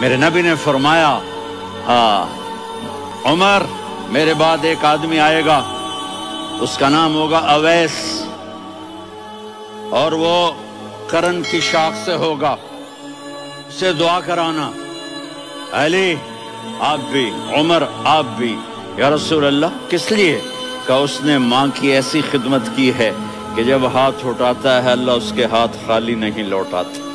मेरे नबी ने फरमाया हाँ उमर, मेरे बाद एक आदमी आएगा, उसका नाम होगा अवैस, और वो करण की शाख से होगा, उसे दुआ कराना। अली, आप भी, उमर, आप भी, या रसूल अल्लाह किस लिए? का उसने माँ की ऐसी खिदमत की है कि जब हाथ उठाता है, अल्लाह उसके हाथ खाली नहीं लौटाता।